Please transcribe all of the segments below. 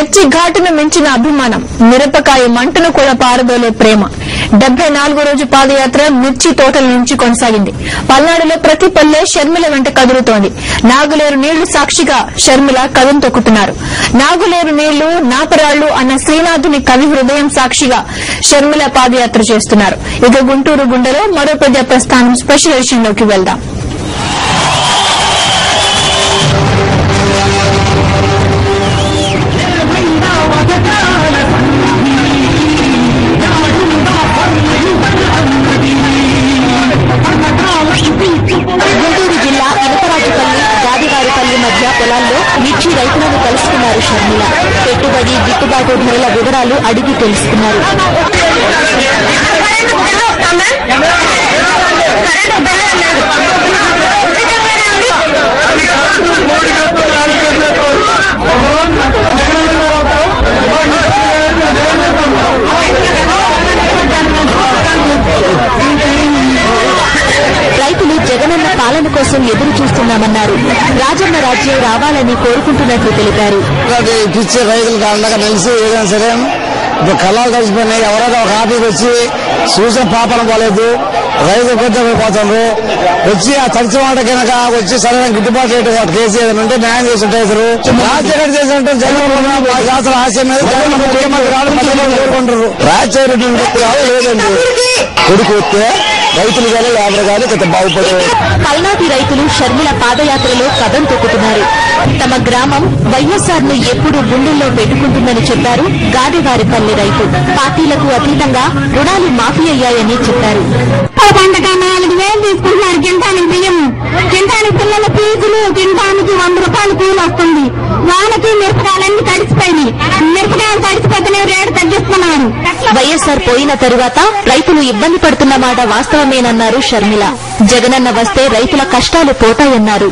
మిర్చి ఘాటును మించిన అభిమానం. మిరపకాయ మంటను కూడా పారదోలే ప్రేమ. డెబ్బై నాలుగో రోజు పాదయాత్ర మిర్చి తోటల నుంచి కొనసాగింది. పల్నాడులో ప్రతి పల్లె షర్మిల వెంట కదులుతోంది. నాగులేరు నీళ్ళు సాక్షిగా షర్మిల కవిం తొక్కుతున్నారు. నాగులేరు నీళ్ళు నాపరాళ్ళు అన్న శ్రీనాథుని కవి హృదయం సాక్షిగా షర్మిల పాదయాత్ర చేస్తున్నారు. ఇక గుంటూరు గుండెలో మరో పెద్ద ప్రస్థానం స్పెషల్ విషయంలోకి వెళ్దాం. తెలుసుకున్నారు షర్మిల. పెట్టుబడి గిట్టుబాటు ధరల వివరాలు అడిగి తెలుసుకున్నారు. రైతులు పాలన కోసం ఎదురు చూస్తున్నామన్నారు. రాజన్న రాజ్యం రావాలని కోరుకుంటున్నట్లు తెలిపారు. పిచ్చి రైతులకు అండగా నిలిచి ఏదైనా సరే ఇప్పుడు కళ్ళాలు కలిసిపోయినాయి. ఎవరైనా ఒక ఆఫీకి వచ్చి చూసిన పాపన పోలేదు. రైతు పెద్ద పోతారు వచ్చి ఆ తడిచి మాట కనుక వచ్చి సరైన గిట్టుబాటు రేటు వాటి కేసు ఏదైనా ఉంటే న్యాయం చేసి ఉంటారు రాజశేఖర్ చేసి ఉంటారు జగన్ శాస్త్ర ఆశయం మీద జగన్ ముఖ్యమంత్రి కోరుకుంటారు రాజశేఖర్ లేదండి కొడుకు వస్తే రైతులు కానీ లేబర్ కానీ కొంత బాగుపడే పల్నాటి రైతులు షర్మిల పాదయాత్రలో కథం తొక్కుతున్నారు. తమ గ్రామం వైఎస్ఆర్ను ఎప్పుడు గుండెల్లో పెట్టుకుంటుందని చెప్పారు గాదివారిపల్లి రైతు. పార్టీలకు అతీతంగా రుణాలు మాఫీ అయ్యాయని చెప్పారు. పండగ నాలుగు వేలు తీసుకుంటున్నారు. బియ్యం. పిల్లల ఫీజులు వంద రూపాయలు కూలి వస్తుంది. వానకి మిరపకాయలన్నీ తడిసిపోయినాయి. మిరపకాయలు తడిసిపోతేనే రేటు తగ్గిస్తున్నారు. వైఎస్ఆర్ పోయిన తరువాత రైతులు ఇబ్బంది పడుతున్న మాట వాస్తవమేనన్నారు షర్మిల. జగనన్న వస్తే రైతుల కష్టాలు పోతాయన్నారు.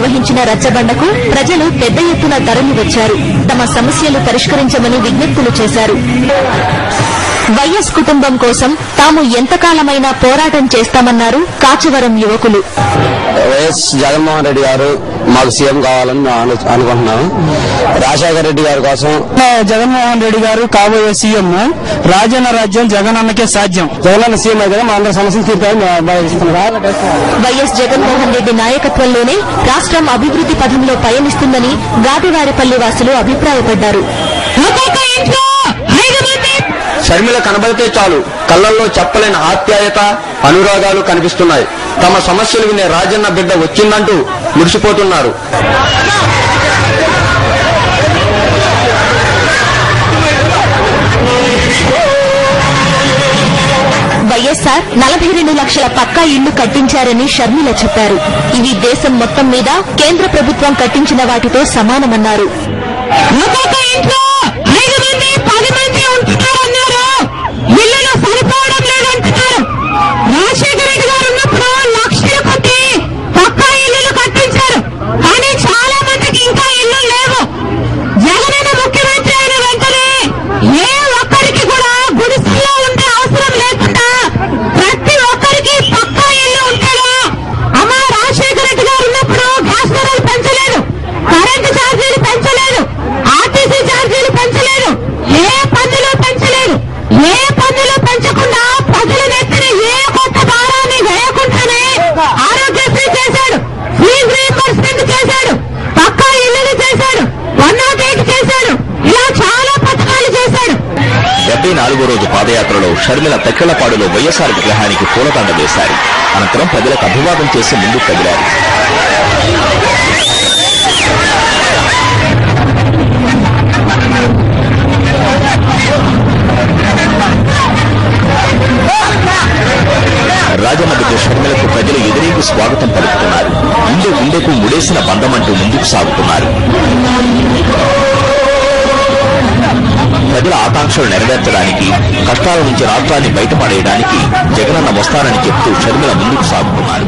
నిర్వహించిన రచ్చబండకు ప్రజలు పెద్ద ఎత్తున తరలి వచ్చారు తమ సమస్యలు పరిష్కరించమని విజ్ఞప్తులు చేశారు. వైఎస్ కుటుంబం కోసం తాము ఎంతకాలమైనా పోరాటం చేస్తామన్నారు కాచవరం యువకులు. వైఎస్ జగన్మోహన్ రెడ్డి గారు మాకు సీఎం కావాలని మేము అను- అనుకుంటున్నాము. రాజశేఖర రెడ్డి గారి కోసం జగన్మోహన్ రెడ్డి గారు కాబోయే సీఎం. రాజన్న రాజ్యం జగనన్నకే సాధ్యం. జగనన్న సీఎం అయితే మా అందరి సమస్యలు తీర్పాలని. వైఎస్ జగన్మోహన్ రెడ్డి నాయకత్వంలోనే రాష్ట్రం అభివృద్ది పథంలో పయనిస్తుందని గాదివారిపల్లి వాసులు అభిప్రాయపడ్డారు. షర్మిల కనబడితే చాలు. కళ్ళల్లో చెప్పలేని ఆప్యాయత అనురాగాలు కనిపిస్తున్నాయి. తమ సమస్యలు వినే రాజన్న బిడ్డ వచ్చిందంటూ మురిసిపోతున్నారు. వైఎస్ఆర్ నలభై రెండు లక్షల పక్కా ఇళ్ళు కట్టించారని షర్మిల చెప్పారు. ఇవి దేశం మొత్తం మీద కేంద్ర ప్రభుత్వం కట్టించిన వాటితో సమానమన్నారు. రోజు పాదయాత్రలో షర్మిల తెక్కలపాడులో వైఎస్ఆర్ విగ్రహానికి పూలదండ వేశారు. అనంతరం ప్రజలకు అభివాదం చేసి ముందుకు కదిలారు. రాజమధ్యకు షర్మిలకు ప్రజలు ఎదురేగి స్వాగతం పలుకుతున్నారు. గుండె గుండెకు ముడేసిన బంధమంటూ ముందుకు సాగుతున్నారు. ప్రజల ఆకాంక్షలు నెరవేర్చడానికి కష్టాల నుంచి రాష్ట్రాన్ని బయటపడేయడానికి జగనన్న వస్తారని చెప్తూ షర్మిల ముందుకు సాగుతున్నారు.